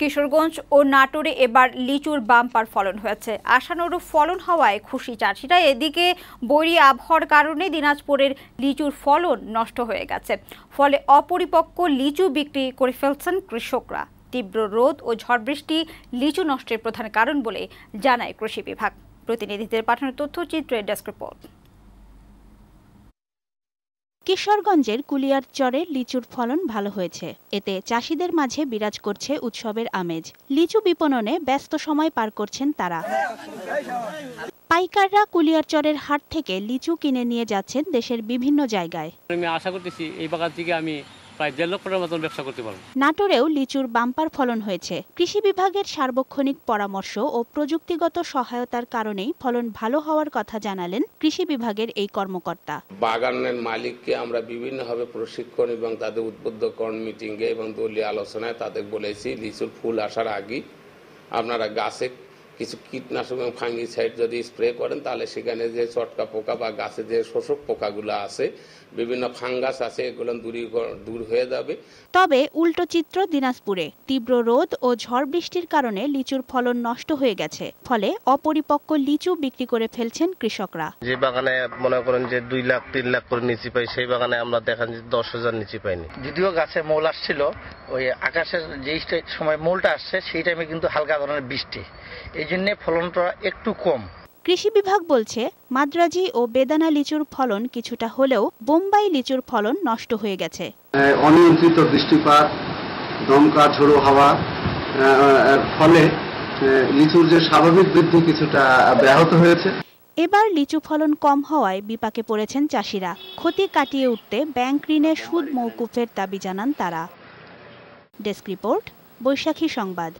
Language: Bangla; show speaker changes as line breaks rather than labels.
কিশোরগঞ্জ ও নাটোরে এবার লিচুর বাম্পার ফলন হয়েছে। আশানুরূপ ফলন হওয়ায় খুশি চাষিরা। এদিকে বৈরী আবহাওয়ার কারণে দিনাজপুরের লিচুর ফলন নষ্ট হয়ে গেছে। ফলে অপরিপক্ক লিচু বিক্রি করে ফেলছেন কৃষকরা। তীব্র রোদ ও ঝড় বৃষ্টি লিচু নষ্টের প্রধান কারণ বলে জানায় কৃষি বিভাগ। প্রতিনিধিদের পাঠানো তথ্যচিত্রে ডেস্ক রিপোর্ট।
কিশোরগঞ্জের কুলিয়ার চরে লিচুর ফলন ভালো হয়েছে। এতে চাষিদের মাঝে বিরাজ করছে উৎসবের আমেজ। লিচু বিপণনে ব্যস্ত সময় পার করছেন তারা। পাইকাররা কুলিয়ার চরের হাট থেকে লিচু কিনে নিয়ে যাচ্ছেন দেশের বিভিন্ন জায়গায়।
আমি আশা করতেছি এই বাগান থেকে আমি প্রায় দেড় লক্ষ টাকার মতন ব্যবসা করতে পারব।
নাটোরেও লিচুর বাম্পার ফলন হয়েছে। কৃষি বিভাগের সার্বক্ষণিক পরামর্শ ও প্রযুক্তিগত সহায়তার কারণেই ফলন ভালো হওয়ার কথা জানালেন কৃষি বিভাগের এই কর্মকর্তা।
বাগানের মালিককে আমরা বিভিন্নভাবে প্রশিক্ষণ এবং তাদের উদ্বুদ্ধকরণ মিটিংয়ে এবং দলীয় আলোচনায় তাদের বলেছি লিচুর ফুল আসার আগে আপনারা গাছে কিছু কীটনাশক এবং ফাঙ্গিসাইড যদি স্প্রে করেন তাহলে সেখানে যে চটকা পোকা বা গাছে যে শোষক পোকাগুলো আছে বিভিন্ন ফাঙ্গাস আছে এগুলো দূরী দূর হয়ে যাবে।
তবে উল্টো চিত্র দিনাজপুরে। তীব্র রোদ ও ঝড় বৃষ্টির কারণে লিচুর ফলন নষ্ট হয়ে গেছে। ফলে অপরিপক্ক লিচু বিক্রি করে ফেলছেন কৃষকরা।
যে বাগানে মনে করেন যে দুই লাখ তিন লাখ করে নিচি পাই সেই বাগানে আমরা দেখেন যে দশ হাজার নিচি পাইনি।
যদিও গাছে মৌল আসছিল ওই আকাশের যেই সময় মৌলটা আসছে সেই টাইমে কিন্তু হালকা ধরনের বৃষ্টি। এই জন্যে ফলনটা একটু কম।
কৃষি বিভাগ বলছে মাদ্রাজি ও বেদানা লিচুর ফলন কিছুটা হলেও বোম্বাই লিচুর ফলন নষ্ট হয়ে গেছে।
অনিয়ন্ত্রিত বৃষ্টিপাত দমকা ঝোড়ো হাওয়া ফলে লিচুর যে স্বাভাবিক বৃদ্ধি কিছুটা ব্যাহত হয়েছে।
এবার লিচু ফলন কম হওয়ায় বিপাকে পড়েছেন চাষিরা। ক্ষতি কাটিয়ে উঠতে ব্যাংক ঋণের সুদ মৌকুফের দাবি জানান তারা। ডেস্ক রিপোর্ট বৈশাখী সংবাদ।